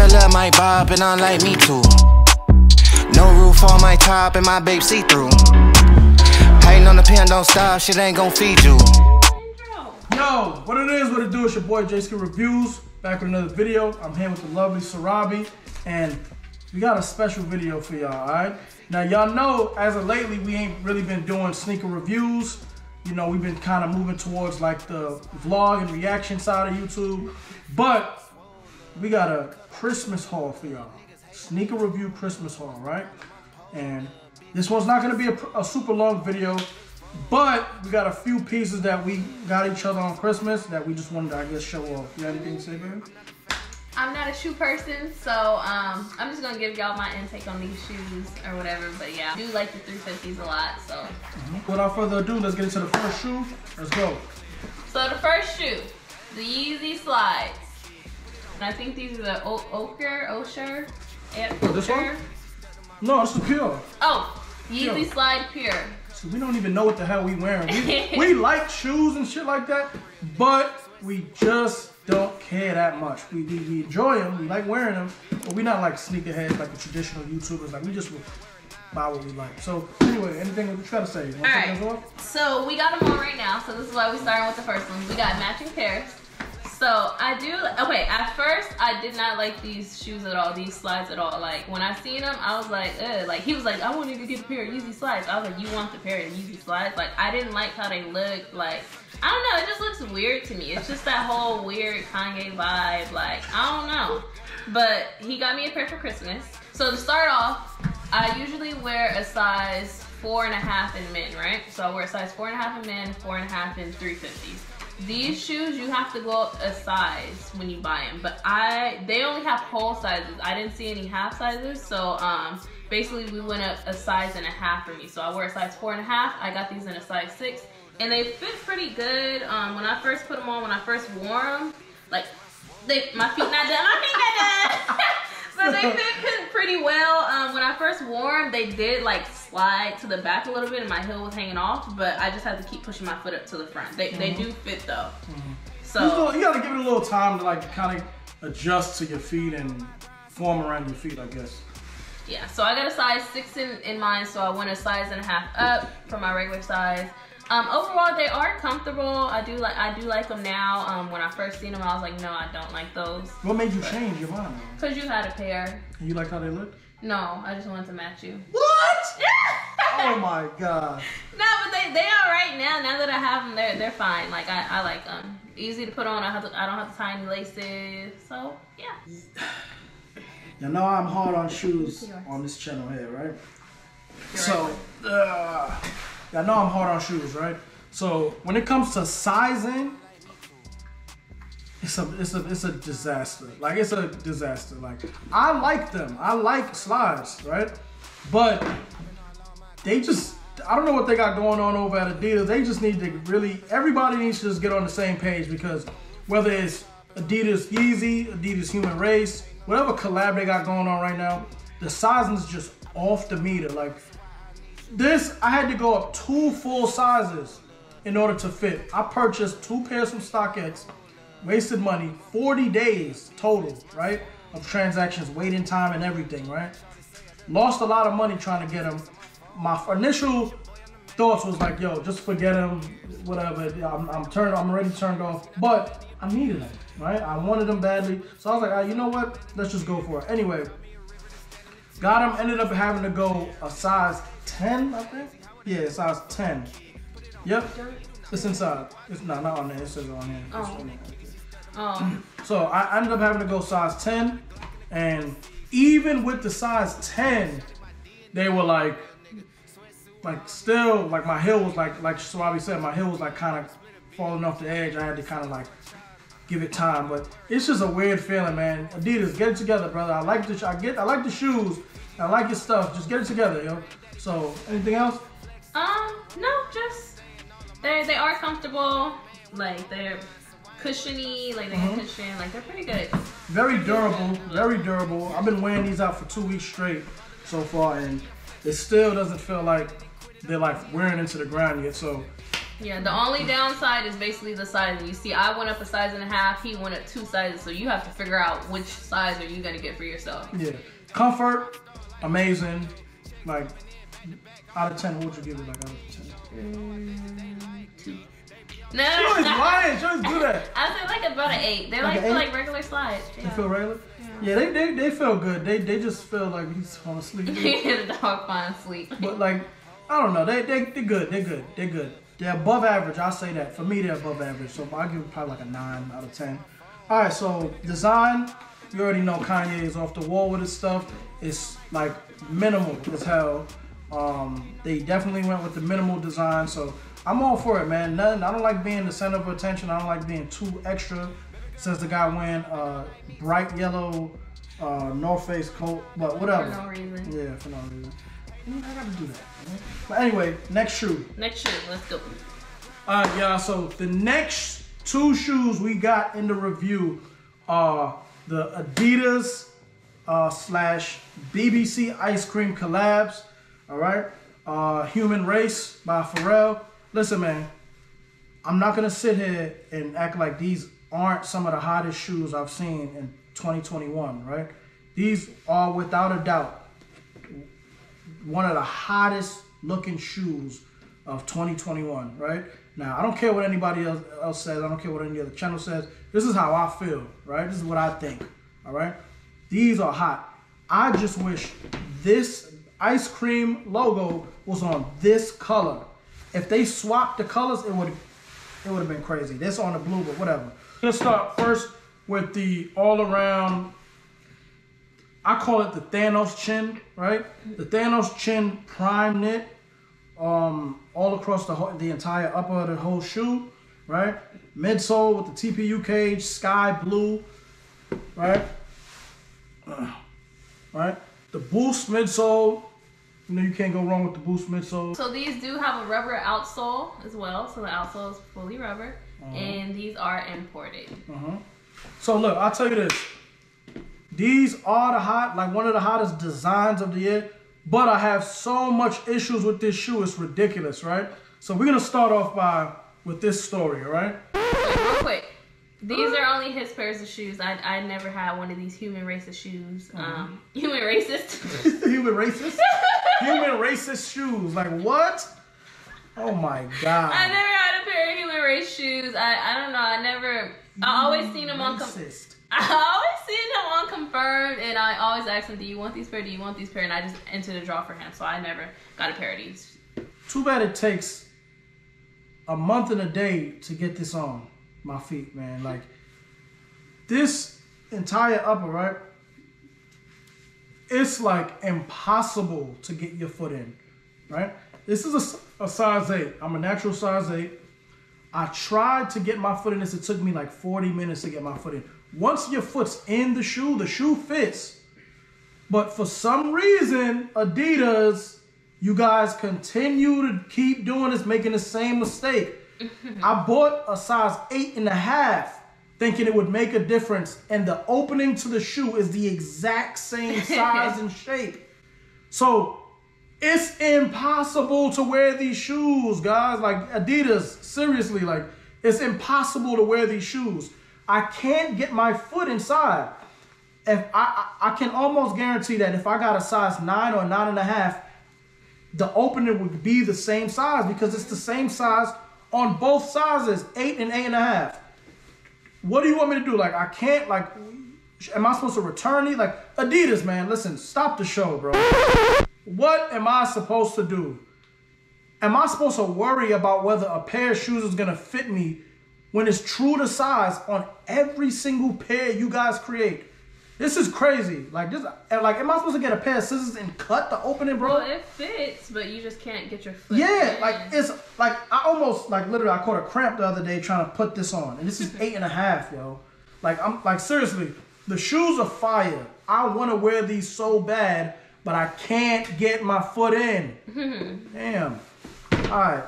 Girl love my bob and I like me too. No roof on my top and my babe see through. Hating on the pen, don't stop, shit ain't gon' feed you. Yo, what it is, what it do, it's your boy Jay Skeete Reviews, back with another video. I'm here with the lovely Sarabi, and we got a special video for y'all, alright? Now, y'all know, as of lately, we ain't really been doing sneaker reviews. You know, we've been kind of moving towards like the vlog and reaction side of YouTube. But we got a Christmas haul for y'all. Sneaker review Christmas haul, right? And this one's not gonna be a, a, super long video, but we got a few pieces that we got each other on Christmas that we just wanted to, I guess, show off. You got anything to say, baby? I'm not a shoe person, so um, I'm just gonna give y'all my intake on these shoes or whatever. But yeah, I do like the 350s a lot, so. Mm -hmm. Without further ado, let's get into the first shoe. Let's go. So the first shoe, the Yeezy Slides. And I think these are the Ochre, Osher, Oh, this one? No, it's the Pure. Oh, Yeezy Pure. Slide Pure. So we don't even know what the hell we wearing. We, we like shoes and shit like that, but we just don't care that much. We, we, we enjoy them, we like wearing them, but we're not like sneakerheads like the traditional YouTubers. Like we just buy what we like. So anyway, anything we try to say? All right. So we got them on right now. So this is why we starting with the first one. We got matching pairs. So I do, oh, okay, at first I did not like these shoes at all, these slides at all. Like when I seen them, I was like, ugh. Like he was like, I want you to get a pair of Yeezy slides. I was like, you want the pair of Yeezy slides? Like I didn't like how they looked. Like I don't know, it just looks weird to me. It's just that whole weird Kanye vibe. Like, I don't know. But he got me a pair for Christmas. So to start off, I usually wear a size four and a half in men, right? So I wear a size four and a half in men, four and a half in 350s. These shoes, you have to go up a size when you buy them. But I, they only have whole sizes. I didn't see any half sizes. So um, basically we went up a size and a half for me. So I wear a size four and a half. I got these in a size six and they fit pretty good. Um, when I first put them on, when I first wore them, like they, my feet not done, my feet not done. but they fit pretty well. Um, when I first wore them, they did like slide to the back a little bit, and my heel was hanging off. But I just had to keep pushing my foot up to the front. They, mm -hmm. they do fit though. Mm -hmm. So you, got to give it a little time to like kind of adjust to your feet and form around your feet, I guess. Yeah, so I got a size six in, in mine, so I went a size and a half up from my regular size. Um, overall, they are comfortable. I do like I do like them now. Um, when I first seen them, I was like, no, I don't like those. What made you but, change your mind? Cause you had a pair. You like how they look? No, I just wanted to match you. What? oh my god. No, but they they are right now. Now that I have them, they're they're fine. Like I, I like them. Easy to put on. I have to, I don't have to tie any laces. So yeah. You know I'm hard on shoes on this channel here, right? You're so. Right. Uh, I know I'm hard on shoes, right? So when it comes to sizing, it's a it's a it's a disaster. Like it's a disaster. Like I like them. I like slides, right? But they just I don't know what they got going on over at Adidas. They just need to really everybody needs to just get on the same page because whether it's Adidas Yeezy, Adidas Human Race, whatever collab they got going on right now, the sizing is just off the meter. Like this, I had to go up two full sizes in order to fit. I purchased two pairs from StockX, wasted money, 40 days total, right? Of transactions, waiting time and everything, right? Lost a lot of money trying to get them. My initial thoughts was like, yo, just forget them, whatever. I'm, I'm turned, I'm already turned off, but I needed them, right? I wanted them badly. So I was like, right, you know what? Let's just go for it. Anyway, got them, ended up having to go a size 10, I think. Yeah, size 10. Yep. It's inside. It's not not on there. It says on here. Oh. oh. So I ended up having to go size 10. And even with the size 10, they were like, like still, like my heel was like, like Sarabi said, my heel was like kind of falling off the edge. I had to kind of like give it time. But it's just a weird feeling, man. Adidas, get it together, brother. I like the I get I like the shoes. I like your stuff. Just get it together, yo. So, anything else? Um, no, just they they are comfortable. Like they're cushiony, like they mm -hmm. cushion, like they're pretty good. Very durable, very durable. I've been wearing these out for two weeks straight so far, and it still doesn't feel like they're like wearing into the ground yet. So Yeah, the only downside is basically the sizing. You see, I went up a size and a half. He went up two sizes, so you have to figure out which size are you gonna get for yourself. Yeah. Comfort, amazing. Like out of ten, what would you give it? Like out of ten? Mm, two. No, She always lying. She always do that. I feel like about an eight. They're Like like, feel eight? like regular slides. They Yeah. feel regular. Yeah, they, they they feel good. They they just feel like he's falling asleep. the dog finds sleep. But like, I don't know. They they they good. They good. They good. They're above average. I'll say that. For me, they're above average. So I give it probably like a nine out of ten. All right. So design. You already know Kanye is off the wall with his stuff. It's like minimal as hell. Um, they definitely went with the minimal design. So I'm all for it, man. Nothing. I don't like being the center of attention. I don't like being too extra. Since the guy wearing a bright yellow uh, North Face coat, but whatever. For no reason. Yeah, for no reason. I gotta do that. But anyway, next shoe. Next shoe, let's go. All right, y'all. So the next two shoes we got in the review are the Adidas uh, slash BBC Ice Cream collabs. All right. Uh, Human Race by Pharrell. Listen, man. I'm not gonna sit here and act like these aren't some of the hottest shoes I've seen in 2021. Right. These are without a doubt one of the hottest looking shoes of 2021, right? Now, I don't care what anybody else, else says. I don't care what any other channel says. This is how I feel, right? This is what I think, all right? These are hot. I just wish this ice cream logo was on this color. If they swapped the colors, it would it would have been crazy. This on the blue, but whatever. Let's start first with the all around I call it the Thanos chin, right? The Thanos chin Primeknit, um, all across the whole, the entire upper of the whole shoe, right? Midsole with the TPU cage, sky blue, right? Right? The boost midsole, you know you can't go wrong with the boost midsole. So these do have a rubber outsole as well. So the outsole is fully rubber, Uh-huh. and these are imported. So look, I'll tell you this. These are the hot, like one of the hottest designs of the year. But I have so much issues with this shoe, it's ridiculous, right? So we're gonna start off by with this story, all right? Wait, real quick. These are only his pairs of shoes. I, I never had one of these human racist shoes. Uh-huh. Um, human racist. Human racist, human racist shoes. Like what? Oh my god. I never had a pair of human race shoes. I, I don't know. I never. I always seen them on. Com- I always seen them on confirmed, and I always ask him, "Do you want these pair? Do you want these pair?" And I just entered a draw for him, so I never got a pair of these. Too bad it takes a month and a day to get this on my feet, man. Like this entire upper, right? It's like impossible to get your foot in, right? This is a size eight. I'm a natural size eight. I tried to get my foot in this. It took me like 40 minutes to get my foot in. Once your foot's in the shoe, the shoe fits. But for some reason, Adidas, you guys continue to keep doing this, making the same mistake. Mm-hmm. I bought a size eight and a half, thinking it would make a difference, and the opening to the shoe is the exact same size and shape. So it's impossible to wear these shoes, guys. Like Adidas, seriously, like it's impossible to wear these shoes. I can't get my foot inside. If I, I I can almost guarantee that if I got a size nine or nine and a half, the opening would be the same size because it's the same size on both sizes, eight and eight and a half. What do you want me to do? Like I can't like am I supposed to return these? Like Adidas, man, listen, stop the show, bro. What am I supposed to do? Am I supposed to worry about whether a pair of shoes is gonna fit me when it's true to size on every single pair you guys create? This is crazy. Like this, and like, am I supposed to get a pair of scissors and cut the opening, bro? Well, it fits, but you just can't get your foot. Yeah, in. like it's like I almost like literally I caught a cramp the other day trying to put this on, and this is eight and a half, yo. Like I'm like seriously, the shoes are fire. I want to wear these so bad, but I can't get my foot in. Damn. All right,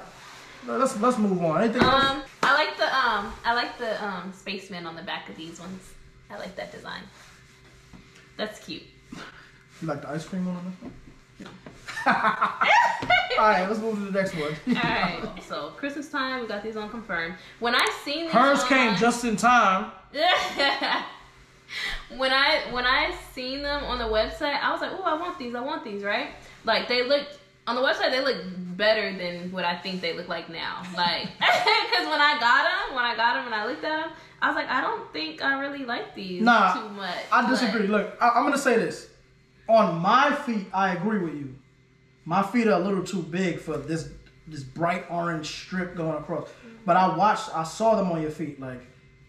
let's let's move on. Anything else? Um, I like the um, I like the um spaceman on the back of these ones. I like that design. That's cute. You like the ice cream one on this one? All right, let's move to the next one. All right. So Christmas time, we got these on confirmed. When I seen these Hers came just in time. when I when I seen them on the website, I was like, "Oh, I want these. I want these." Right? Like they looked on the website, they look better than what I think they look like now. Like, because when I got them, when I got them and I looked at them, I was like, I don't think I really like these Nah, too much. I disagree. But- Look, I, I'm gonna say this. On my feet, I agree with you. My feet are a little too big for this this bright orange strip going across. But I watched, I saw them on your feet. Like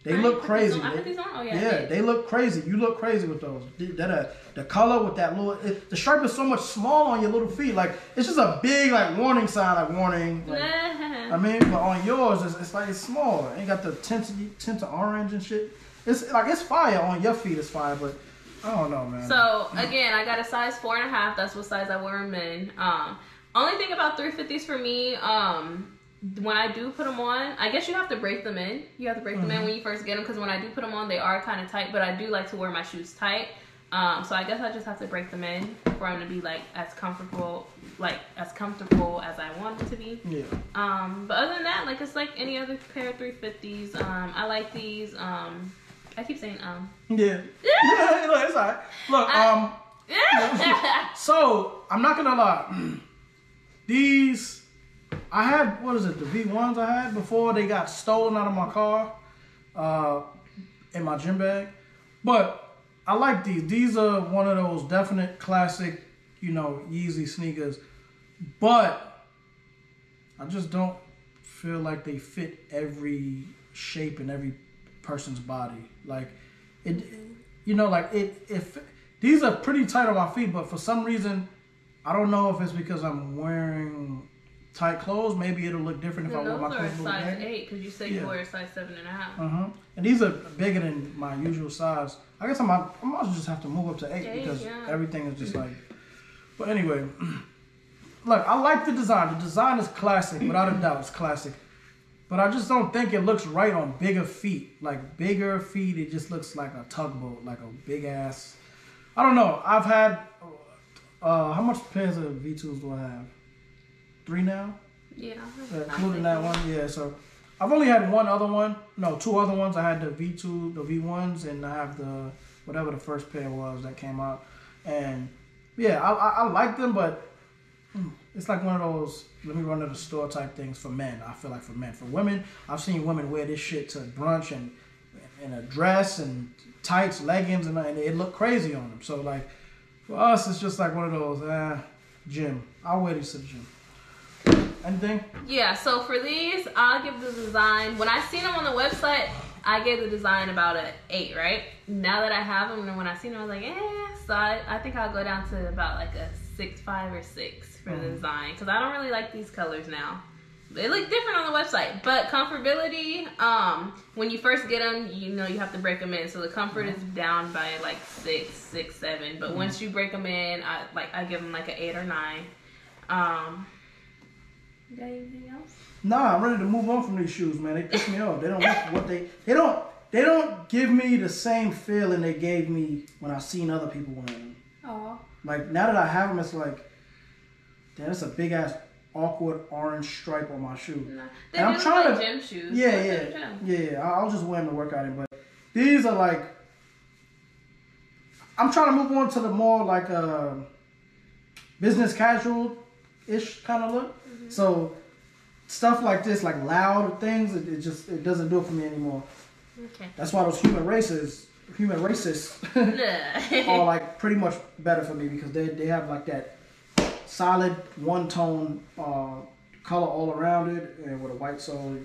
they I look crazy. these on- I They- put these on? Oh, yeah, yeah, they look crazy. You look crazy with those. The- That uh, the color with that little, it, the stripe is so much small on your little feet. Like it's just a big like warning sign, like warning. Like, I mean, but on yours, it's, it's like it's small. It ain't got the tint of, tint of orange and shit. It's like it's fire on your feet. It's fire, but I don't know, man. So again, I got a size four and a half. That's what size I wear in men. Um, only thing about 350s for me, um, when I do put them on, I guess you have to break them in. You have to break them in when you first get them because when I do put them on, they are kind of tight. But I do like to wear my shoes tight. Um, so I guess I just have to break them in for them to be like as comfortable, like as comfortable as I want them to be. yeah. Um, but other than that, like it's like any other pair of 350s. Um, I like these. Um, I keep saying um. Yeah. yeah, look, it's alright. Look, um, Yeah. so I'm not gonna lie. These, I had what is it? The V1s I had before they got stolen out of my car, uh, in my gym bag. But I like these. These are one of those definite classic, you know, Yeezy sneakers. But I just don't feel like they fit every shape and every person's body. Like it, you know, like it. If these are pretty tight on my feet, but for some reason, I don't know if it's because I'm wearing tight clothes. Maybe it'll look different if I wear my clothes a a little size eight because you said Yeah. you wear a size seven and a half. Uh huh. And these are bigger than my usual size. I guess I might, I might just have to move up to eight Eight, because yeah. everything is just like. But anyway, look, I like the design. The design is classic, without a doubt, it's classic. But I just don't think it looks right on bigger feet. Like bigger feet, it just looks like a tugboat, like a big ass. I don't know. I've had. Uh, how much pairs of V2s do I have? Three now. Yeah. Uh, including that one, yeah. So I've only had one other one. No, two other ones. I had the V two, the V ones, and I have the whatever the first pair was that came out. And yeah, I I, I like them, but mm, it's like one of those let me run to the store type things for men. I feel like for men. For women, I've seen women wear this shit to brunch and in a dress and tights, leggings, and, and it look crazy on them. So like for us, it's just like one of those uh, gym. I'll wear these to the gym. Anything? Yeah, so for these, I'll give the design. When I seen them on the website, I gave the design about a eight, right? Now that I have them, and when I seen them, I was like, eh. So I, I think I'll go down to about like a six, five, or six for the design because I don't really like these colors now. They look different on the website, but comfortability. Um, when you first get them, you know you have to break them in, so the comfort is down by like six, six, seven. But once you break them in, I like I give them like an eight or nine. Um, you got anything else? Nah, I'm ready to move on from these shoes, man. They piss me off. They don't look what they they don't they don't give me the same feeling they gave me when I seen other people wearing them. Oh. Like now that I have them, it's like, damn, it's a big ass awkward orange stripe on my shoe. No. They And I'm trying like to- gym shoes. Yeah, yeah, gym. yeah, yeah. I'll just wear them to work out in, but these are like, I'm trying to move on to the more like uh, business casual ish kind of look. Mm-hmm. So stuff like this, like loud things, it, it just it doesn't do it for me anymore. Okay. That's why those human races, human racists, are like pretty much better for me because they they have like that solid one tone uh, color all around it and with a white sole.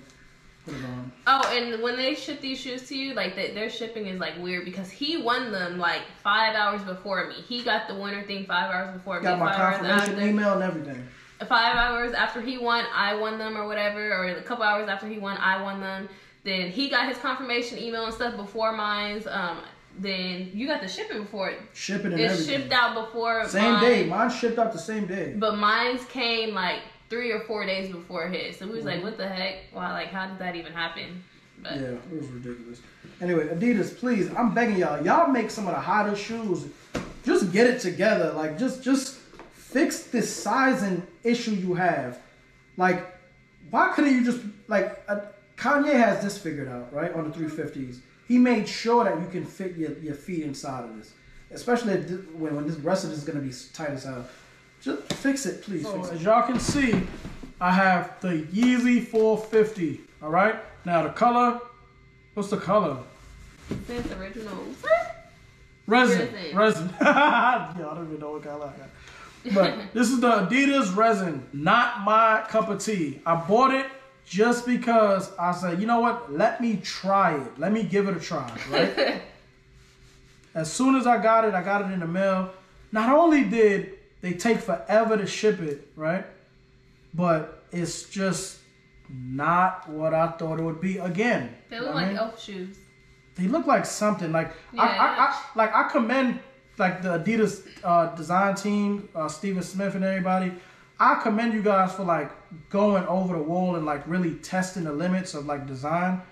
Put it on. oh, and when they ship these shoes to you, like they, their shipping is like weird because he won them like five hours before me. He got the winner thing five hours before Got me. my five hours confirmation email and everything. Five hours after he won, I won them or whatever, or a couple hours after he won, I won them. Then he got his confirmation email and stuff before mine's. Um, then you got the shipping before it. Shipping and It everything. shipped out before Same mine, day. Mine shipped out the same day. but mine's came like three or four days before his. So we was Mm-hmm. like, what the heck? Why? Like, how did that even happen? But Yeah, it was ridiculous. Anyway, Adidas, please, I'm begging y'all. Y'all make some of the hottest shoes. Just get it together. Like just just fix this sizing issue you have. Like, why couldn't you just like uh, Kanye has this figured out right on the 350s. He made sure that you can fit your, your feet inside of this, especially if when when this rest of this is gonna be tight as hell. Just fix it, please. Fix it. As y'all can see, I have the Yeezy 450. All right. Now the color. What's the color? Since original. Resin. Resin. Resin. yeah, I don't even know what color I got. But this is the Adidas resin. Not my cup of tea. I bought it just because I said, you know what? Let me try it. Let me give it a try. Right. as soon as I got it, I got it in the mail. Not only did they take forever to ship it, right? But it's just not what I thought it would be. Again, They I look like mean, elf shoes. they look like something. Like I, I, I, like I commend like the Adidas uh, design team, uh, Steven Smith and everybody. I commend you guys for like going over the wall and like really testing the limits of like design.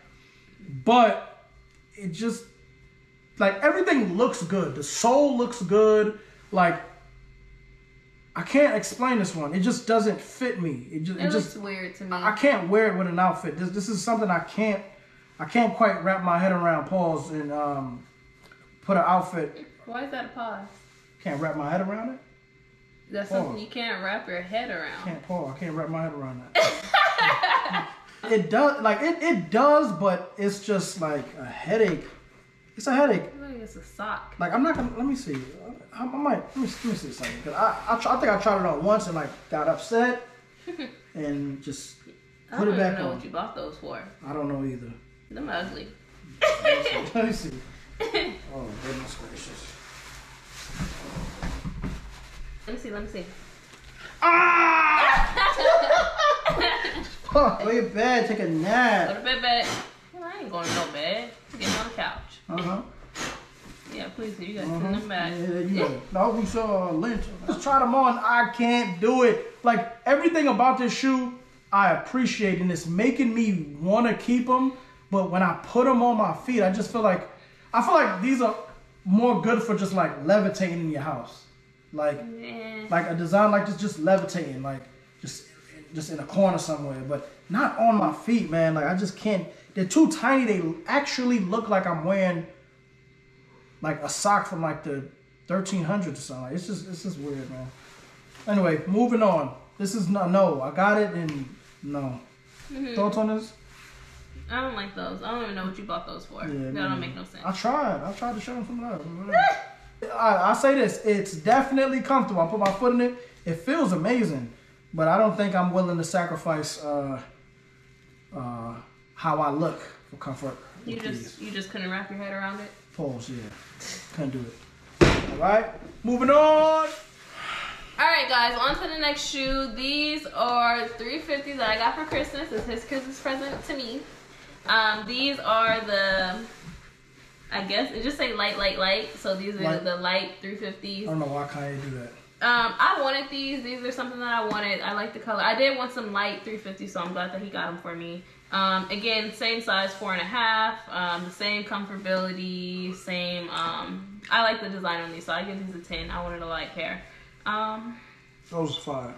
But it just like everything looks good. The sole looks good. Like I can't explain this one. It just doesn't fit me. It just, It, it looks just weird to me. I can't wear it with an outfit. This this is something I can't I can't quite wrap my head around. Pause and um, put an outfit. Why is that a pause? Can't wrap my head around it. That's Pause. something you can't wrap your head around. Can't pause. I can't wrap my head around that. it does like it it does, but it's just like a headache. It's a headache. I think it's a sock. Like I'm not gonna. Let me see. I, I might. Let me, let me see something. Cause I I, I think I tried it on once and like got upset and just I put don't it back even know on. what you bought those for. I don't know either. Them ugly. Let me see. Oh goodness gracious. Let me see. Let me see. Ah! Fuck, lay in bed, take a nap. Go to bed, bed. I ain't going to no bed. Getting on the couch. Uh huh. Yeah, please. You guys Uh-huh. send them back. Yeah. No, we saw Lynch. Let's try them on. I can't do it. Like everything about this shoe, I appreciate, and it's making me want to keep them. But when I put them on my feet, I just feel like I feel like these are more good for just like levitating in your house, like like a design like this, just levitating, like just just in a corner somewhere, but not on my feet, man. Like I just can't. They're too tiny. They actually look like I'm wearing like a sock from like the 1300s or something. Like, it's just it's just weird, man. Anyway, moving on. This is no no. I got it and no. Mhm. Thoughts on this? I don't like those. I don't even know what you bought those for. Yeah, that don't make no sense. I tried. I tried to show them some love. I, I say this. It's definitely comfortable. I put my foot in it. It feels amazing, but I don't think I'm willing to sacrifice uh, uh, how I look for comfort. You just these. you just couldn't wrap your head around it. pause. Yeah, couldn't do it. All right, moving on. All right, guys, on to the next shoe. These are 350s that I got for Christmas. It's his Christmas present to me. Um, these are the, I guess it just say light, light, light. So these are Light. the light 350s. I don't know why Kanye do that. Um, I wanted these. These are something that I wanted. I like the color. I did want some light 350, so I'm glad that he got them for me. Um, again, same size, four and a half. Um, the same comfortability, same. Um, I like the design on these, so I give these a 10. I wanted a light pair. Um, Those fire.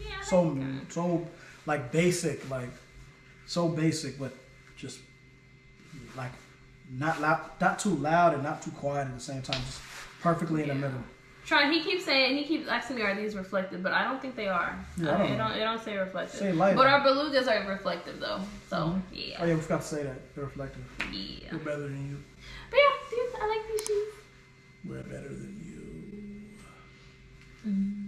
yeah. So like so like basic, like so basic, but just like not loud, not too loud and not too quiet at the same time. Just perfectly in the middle. Trying. He keeps saying he keeps asking me, "Are these reflective?" But I don't think they are. Yeah, I don't it don't. It don't say reflective. Say light. But our belugas are reflective though. So Oh yeah, yeah, we forgot to say that. They're reflective. yeah. We're better than you. But yeah, these, I like these shoes. We're better than you. Mm.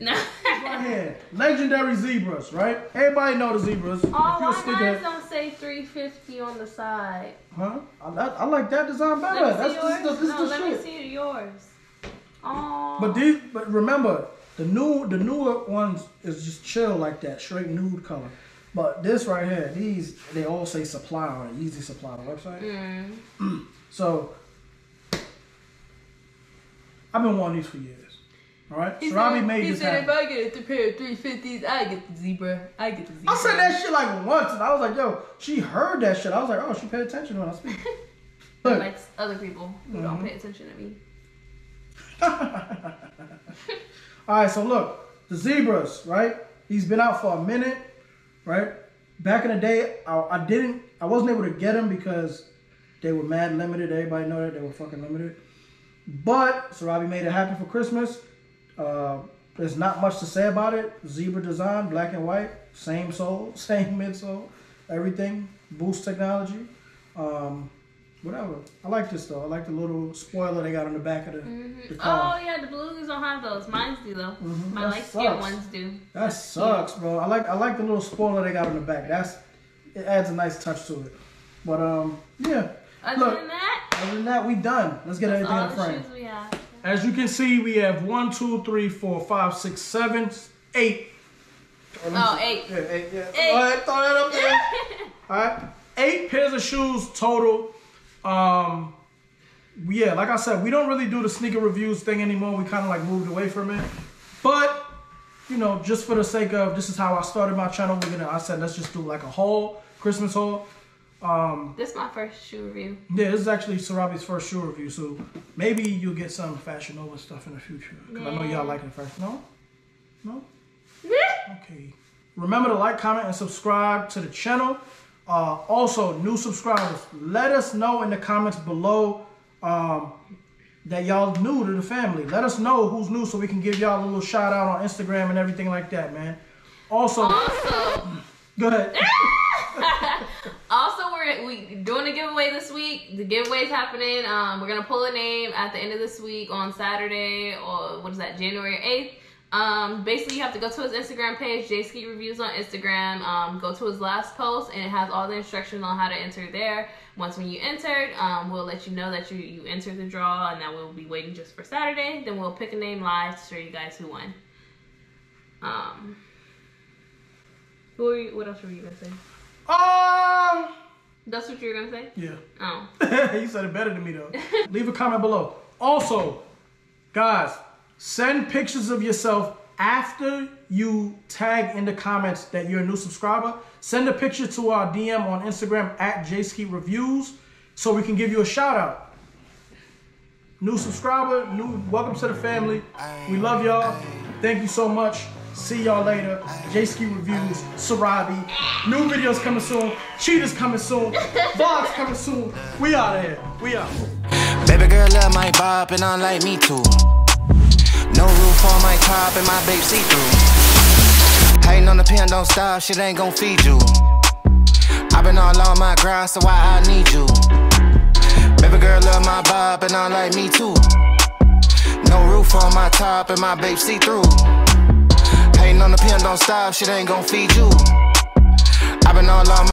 We're better than No. Right here, legendary zebras, right? Everybody know the zebras. Oh, if you're a why sneakerhead, mine don't say 350 on the side? huh? I, I, I like that design better. Let me That's see this, yours. the- this no, let me see yours. Oh. But these, but remember, the new, the newer ones is just chill like that, straight nude color. But this right here, these they all say supply on it, Yeezy Supply the website. Mm. So I've been wanting these for years. All right, He Sarabi said, made he this said happen. if I get a pair of 350s, I get the zebra. I get the zebra. I said that shit like once, and I was like, "Yo," she heard that shit. I was like, "Oh, she paid attention when I speak." Look, Like other people who don't Mhm. pay attention to me. All right, so look, the zebras, right? He's been out for a minute, right? Back in the day, I, I didn't, I wasn't able to get them because they were mad limited. Everybody know that they were fucking limited. But Sarabi made it happen for Christmas. Uh, there's not much to say about it. Zebra design, black and white, same sole, same midsole, everything. Boost technology. Um, whatever. I like this though. I like the little spoiler they got on the back of the, Mm-hmm. the car. Oh yeah, the blues don't have those. Mines do though. Mhm, My light skin ones do. That sucks, bro. I like I like the little spoiler they got on the back. That's it adds a nice touch to it. But um, yeah. Other Look, than that, other than that, we done. Let's get everything in frame. Shoes we have. As you can see, we have one, two, three, four, five, six, seven, eight. Oh, eight. Yeah, eight. Yeah. Eight. Go ahead, throw that up there. All right, eight pairs of shoes total. Um, yeah, like I said, we don't really do the sneaker reviews thing anymore. We kind of like moved away from it, but you know, just for the sake of this is how I started my channel. We're gonna. I said let's just do like a haul, Christmas haul. Um, This is my first shoe review. yeah, this is actually Sarabi's first shoe review, so maybe you'll get some Fashion Nova stuff in the future. Because I know y'all like it first. No? No? Okay. Remember to like, comment, and subscribe to the channel. Uh, also, new subscribers, let us know in the comments below um, that y'all new to the family. Let us know who's new so we can give y'all a little shout out on Instagram and everything like that, man. Also, Also, go ahead. we're we doing a giveaway this week. The giveaway's happening. Um, we're gonna pull a name at the end of this week on Saturday or what is that, January eighth. Um, basically you have to go to his Instagram page, Jay Skeete Reviews on Instagram. Um, go to his last post and it has all the instructions on how to enter there. Once when you entered, um, we'll let you know that you you entered the draw and that we'll be waiting just for Saturday. Then we'll pick a name live to show you guys who won. Um, who you, what else were you gonna say? Um, That's what you were gonna say? yeah. Oh. you said it better than me though. Leave a comment below. Also, guys, send pictures of yourself after you tag in the comments that you're a new subscriber. Send a picture to our DM on Instagram at JaySkeete Reviews so we can give you a shout out. New subscriber, new welcome to the family. We love y'all. Thank you so much. See y'all later. JaySkeete Reviews, Sarabi. New videos coming soon. Cheetahs coming soon. Vlogs coming soon. We out of here. We out. Baby girl love my bop and I like me too. No roof on my top and my babe see through. Hating on the pen, don't stop, shit ain't gon' feed you. i been all on my grind, so why I need you? Baby girl love my bop and I like me too. No roof on my top and my babe see through. Hating on the pen, don't stop, shit ain't gon' feed you. I've been all on